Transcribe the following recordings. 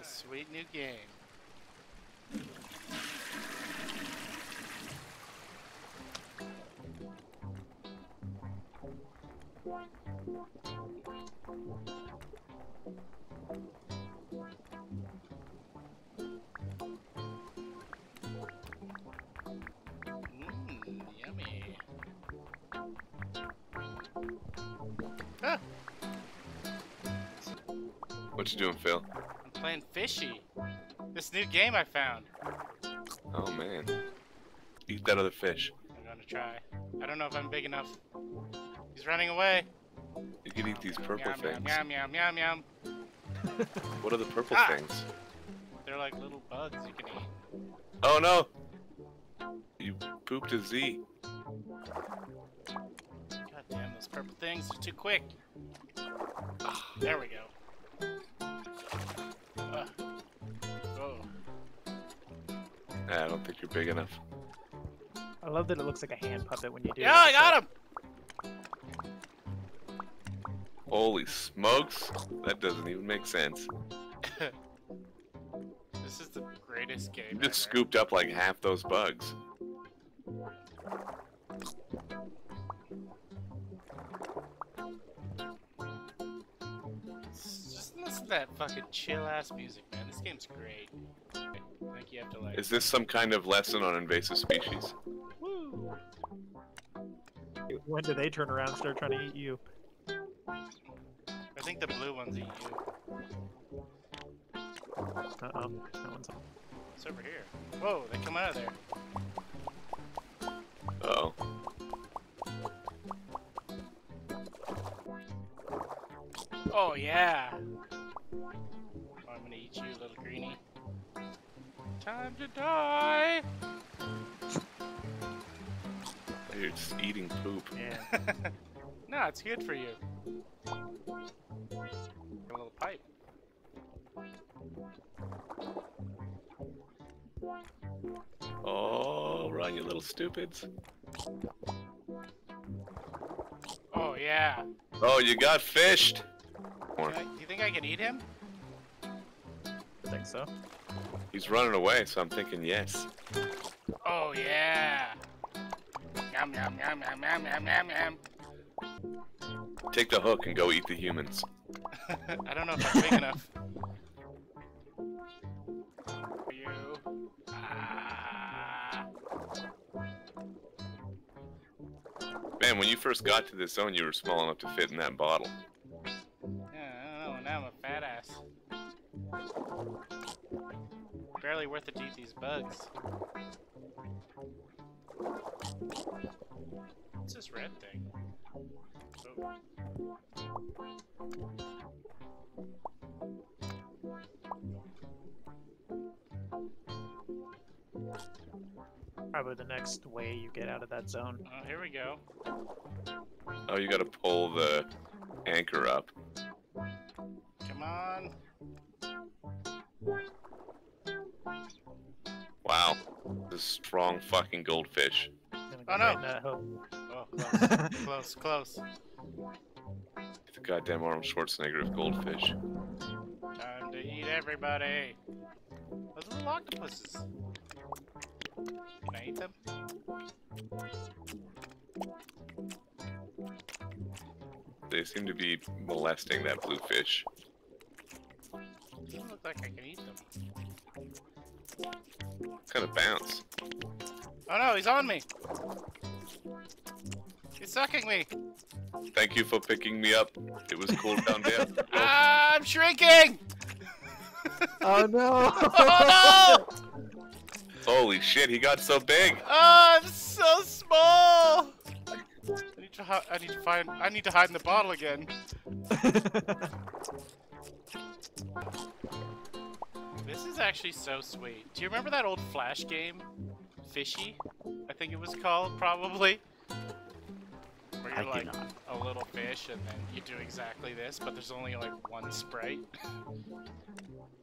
a sweet new game. Mmm, yummy. Ah, What you doing, Phil? Playing Fishy. This new game I found. Oh man. Eat that other fish. I'm gonna try. I don't know if I'm big enough. He's running away. You can eat these purple Yum, things. yum, yum, yum, yum, yum. What are the purple Ah. things? They're like little bugs you can eat. Oh no! You pooped a Z. God damn, those purple things are too quick. There we go. Think you're big enough. I love that it looks like a hand puppet when you do Yeah, it. I got him! Holy smokes! That doesn't even make sense. This is the greatest game. You ever. just scooped up like half those bugs. Just listen to that fucking chill ass music, man. This game's great. I think you have to like. Is this some kind of lesson on invasive species? Woo! When do they turn around and start trying to eat you? I think the blue ones eat you. Uh oh. That one's It's over here. Whoa, they come out of there. Uh oh. Oh yeah. Time to die. You're just eating poop. yeah. no, it's good for you. A little pipe. Oh, run, you little stupids. Oh yeah. Oh, you got fished! Do I, you think I can eat him? I think so. He's running away, so I'm thinking yes. Oh yeah. Yum yum yum yum yum yum yum yum. Take the hook and go eat the humans. I don't know if I'm big enough. For you. Ah. Man, when you first got to this zone, you were small enough to fit in that bottle. Yeah, I don't know. Now I'm a fat ass. Barely worth it to eat these bugs. What's this red thing? Oh. Probably the next way you get out of that zone. Oh, here we go. Oh, you gotta pull the anchor up. Come on. This is strong fucking goldfish. Gonna Oh, no. right in that hook. Oh, close, close, close. The goddamn Arnold Schwarzenegger of goldfish. Time to eat everybody. Those little octopuses. Can I eat them? They seem to be molesting that blue fish. Doesn't look like I can eat them. Kind of bounce. Oh no, he's on me! He's sucking me! Thank you for picking me up. It was cool down there. Oh, Ah, I'm shrinking! Oh no! oh no! holy shit, he got so big. Oh, I'm so small! I need to hi- I need to find I need to hide in the bottle again. This is actually so sweet. Do you remember that old Flash game? Fishy? I think it was called, probably. Where you're do like a little fish and then you do exactly this, but there's only like one sprite.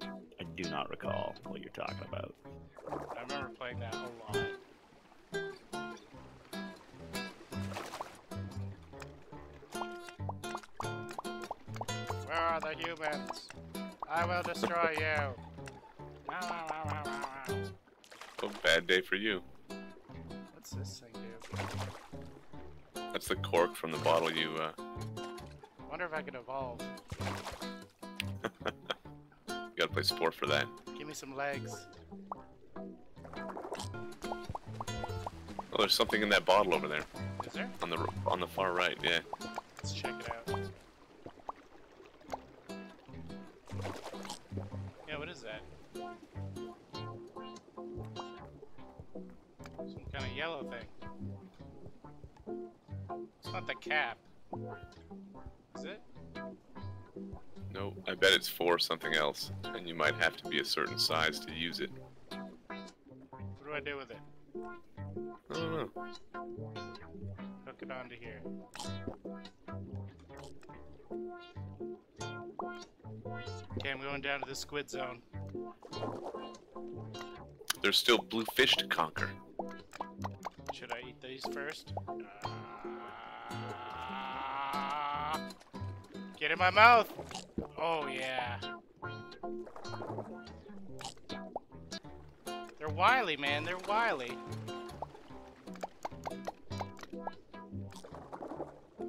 I do not recall what you're talking about. I remember playing that a lot. Where are the humans? I will destroy you. Ow, ow, ow. Oh, bad day for you. What's this thing do? That's the cork from the bottle you, uh, Wonder if I could evolve. you gotta play sport for that. Give me some legs. Oh, there's something in that bottle over there. Is there? On the, on the far right, yeah. Let's check it out. Yeah, what is that? Yellow thing. It's not the cap. Is it? No, I bet it's for something else, and you might have to be a certain size to use it. What do I do with it? I don't know. Hook it onto here. Okay, I'm going down to the squid zone. There's still blue fish to conquer. Should I eat these first? Ah. get in my mouth! Oh yeah. They're wily, man. They're wily.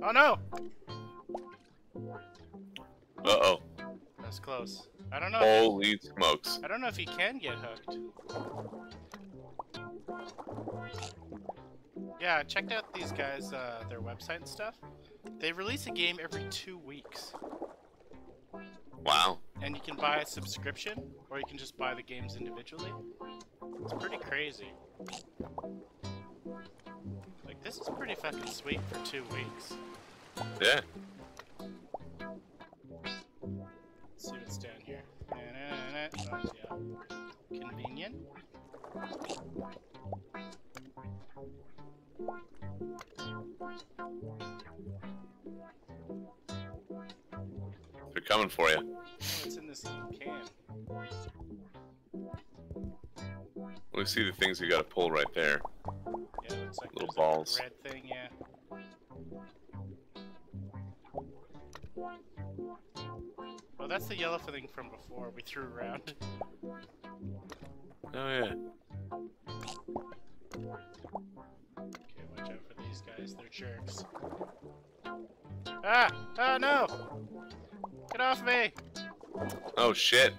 Oh no! Uh-oh. That's close. I don't know. Holy smokes. I don't know if he can get hooked. Yeah, I checked out these guys, uh, their website and stuff. They release a game every two weeks. Wow. And you can buy a subscription, or you can just buy the games individually. It's pretty crazy. Like, this is pretty fucking sweet for two weeks. Yeah. Coming for you. What's in this can? We see the things you gotta pull right there. Yeah, it looks like Little balls. a red thing, yeah. Oh, that's the yellow thing from before we threw around. Oh yeah. Okay, watch out for these guys, they're jerks. Ah! Oh no! Get off me! Oh shit.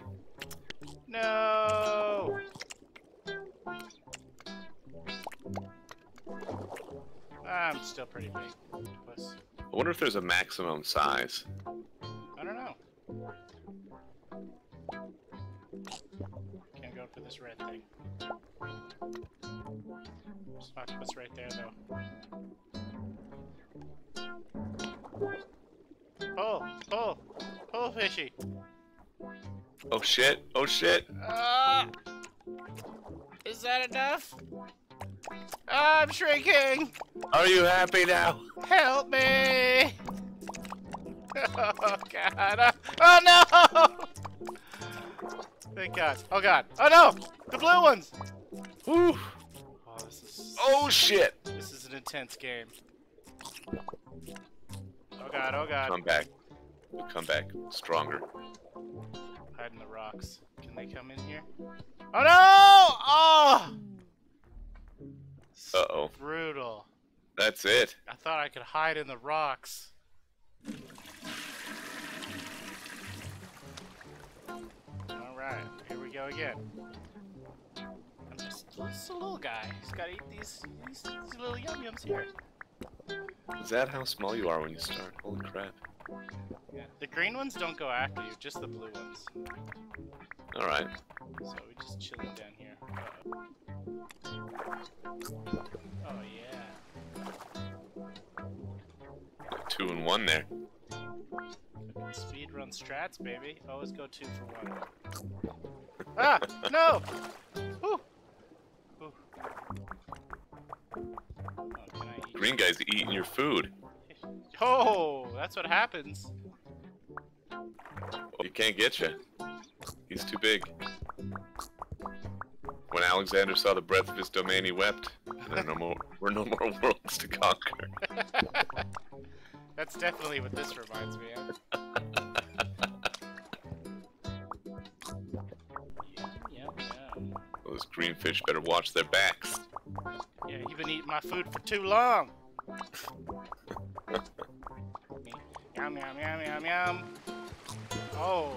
No! I'm still pretty big. Puss. I wonder if there's a maximum size. I don't know. Can't go for this red thing. There's octopus right there, though. Pull! Pull! Fishy! Oh shit. Oh shit. Ah! Is that enough? I'm shrinking! Are you happy now? Help me! Oh god! Oh no! Thank God! Oh god! Oh no! The blue ones! Whew. Oh, this is Oh shit. this is an intense game. Oh god! Oh god! Come back. We come back stronger. Hide in the rocks. Can they come in here? Oh no! Oh! Uh oh. Brutal. That's it. I thought I could hide in the rocks. Alright, here we go again. I'm just, just a little guy. He's gotta eat these, these, these little yum yums here. Is that how small you are when you start? Holy crap. The green ones don't go after you, just the blue ones. Alright. So we just chilling down here. Uh-oh. Oh yeah. Two and one there. Speed run strats, baby. Always go two for one. Ah! No! Ooh! Ooh. Oh, can I eat? Green guy's eating your food. Oh, that's what happens. He can't get you. He's too big. When Alexander saw the breadth of his domain, he wept. There are no more, were no more worlds to conquer. That's definitely what this reminds me of. Those green fish Those greenfish better watch their backs. Yeah, you've been eating my food for too long. Yum, yum. Oh.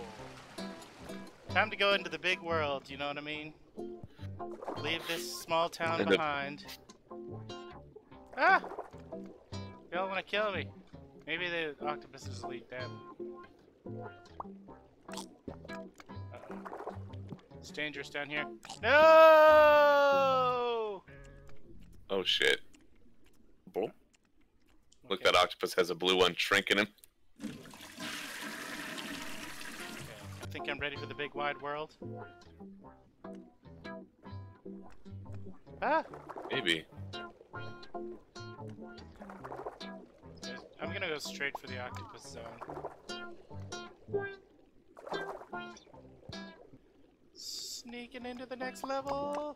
Time to go into the big world, you know what I mean? Leave this small town behind. Ah! Y'all wanna kill me. Maybe the octopuses eat them. Uh-oh. It's dangerous down here. No! Oh shit. Boom. Look, Okay, that octopus has a blue one shrinking him. okay. I think I'm ready for the big wide world. Ah! Maybe. I'm gonna go straight for the octopus zone. Sneaking into the next level.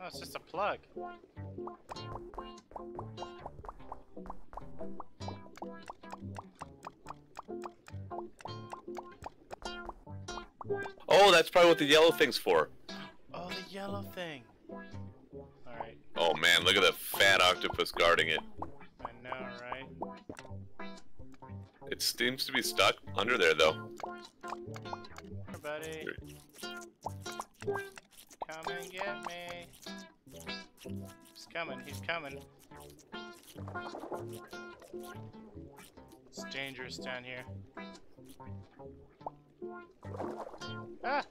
Oh, it's just a plug. Oh, that's probably what the yellow thing's for. Oh, the yellow thing. Alright, Oh man, look at the fat octopus guarding it. I know, right? It seems to be stuck under there though. Here, buddy. Come and get me. He's coming, he's coming. It's dangerous down here. Ah!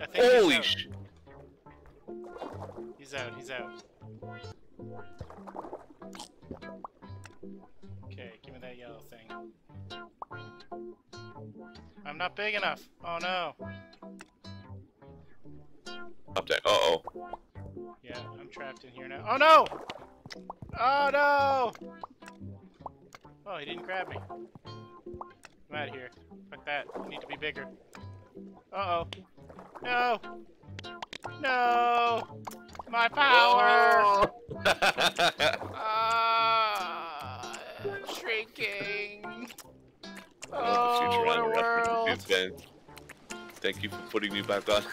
I think Holy he's out. sh! He's out, he's out. Okay, give me that yellow thing. I'm not big enough. Oh no. Up there. Uh oh. Yeah, I'm trapped in here now. Oh no! Oh no! Oh, he didn't grab me. I'm out of here. Fuck that. I need to be bigger. Uh oh. No! No! My power! Ah, I'm shrinking. Oh, what a world! Thank you for putting me back on.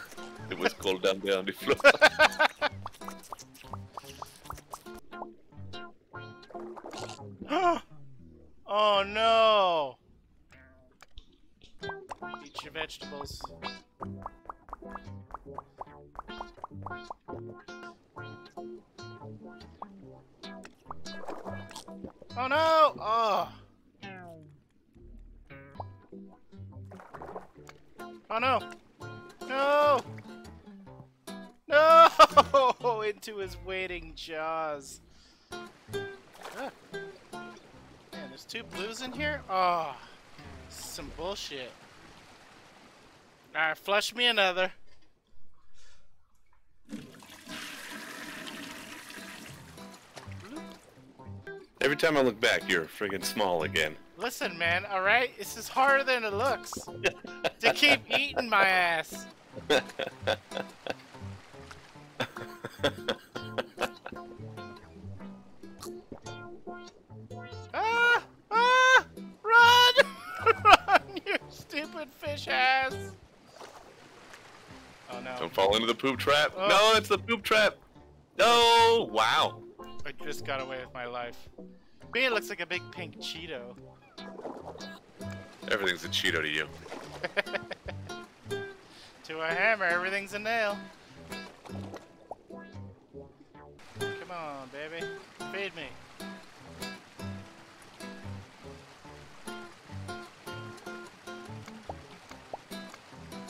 It was cold down there on the floor. Your vegetables. Oh no! Oh! Oh no! No! No! Into his waiting jaws. Ah. Man, there's two blues in here? Oh, some bullshit. Alright, flush me another. Every time I look back, you're friggin' small again. Listen, man, alright? This is harder than it looks. to keep eating my ass. Don't fall into the poop trap. Oh. No, it's the poop trap. No! Wow. I just got away with my life. Me, it looks like a big pink Cheeto. Everything's a Cheeto to you. To a hammer, everything's a nail. Come on, baby. Feed me.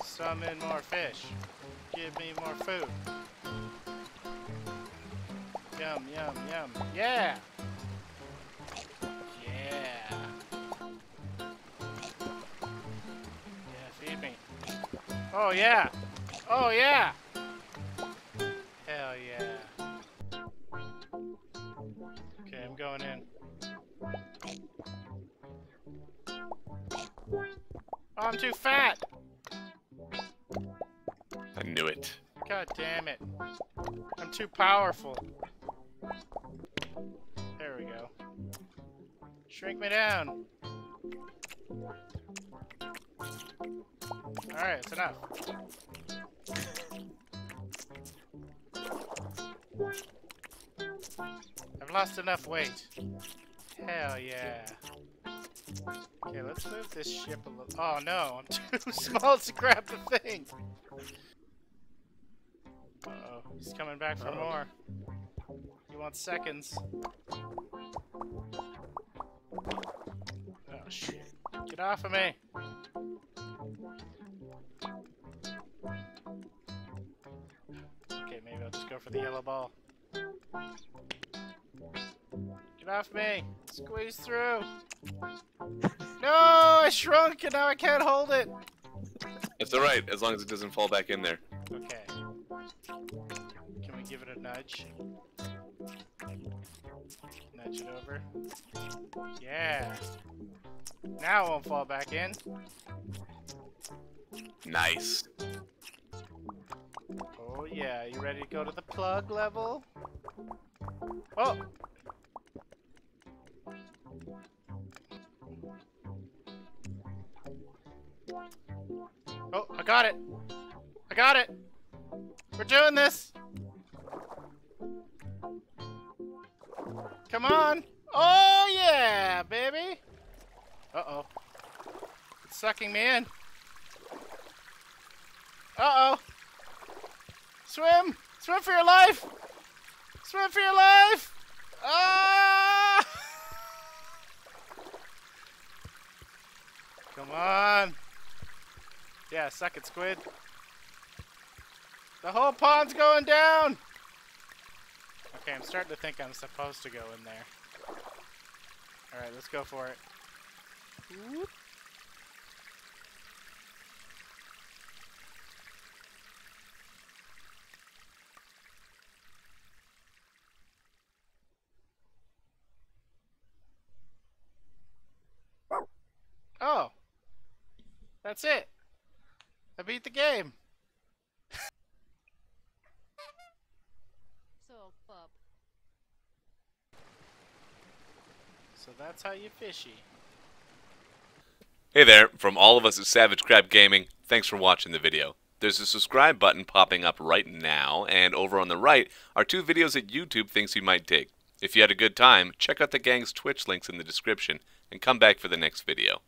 Summon more fish. Give me more food. Yum, yum, yum. Yeah! Yeah! Yeah, feed me. Oh yeah! Oh yeah! Hell yeah. Okay, I'm going in. Oh, I'm too fat! Knew it. God damn it. I'm too powerful. There we go. Shrink me down. Alright, it's enough. I've lost enough weight. Hell yeah. Okay, let's move this ship a little. Oh no, I'm too small to grab the thing. He's coming back for more. He wants seconds. Oh shit. Get off of me! Okay, maybe I'll just go for the yellow ball. Get off me! Squeeze through! No! I shrunk and now I can't hold it! That's alright, as long as it doesn't fall back in there. Nudge? Nudge it over. Yeah. Now it won't fall back in. Nice. Oh yeah, you ready to go to the plug level? Oh! Oh, I got it! I got it! We're doing this! Come on! Oh yeah, baby! Uh-oh. It's sucking me in. Uh-oh. Swim! Swim for your life! Swim for your life! Ah! Come on! Yeah, suck it, squid. The whole pond's going down! Okay, I'm starting to think I'm supposed to go in there. Alright, let's go for it. Whoop. Oh. That's it. I beat the game. So that's how you fishy. Hey there, from all of us at Savage Crab Gaming, thanks for watching the video. There's a subscribe button popping up right now, and over on the right are two videos that YouTube thinks you might dig. If you had a good time, check out the gang's Twitch links in the description, and come back for the next video.